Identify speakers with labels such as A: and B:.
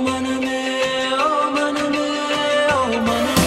A: amanım ey amanım ey amanım.